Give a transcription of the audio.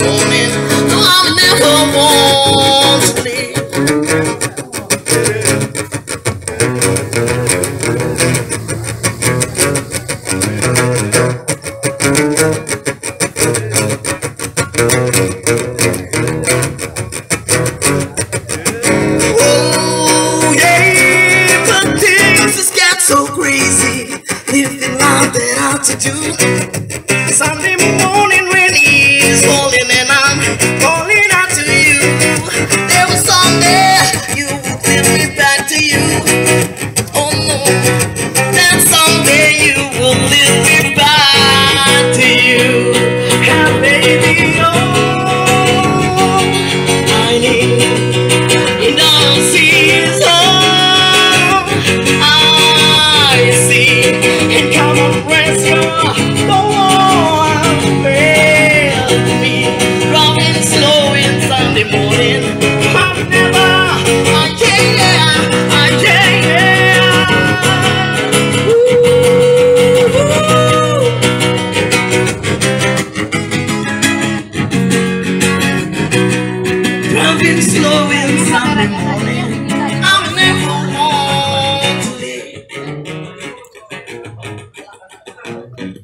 No, I never want to. Oh, yeah, but things got so crazy. Do. Sunday morning.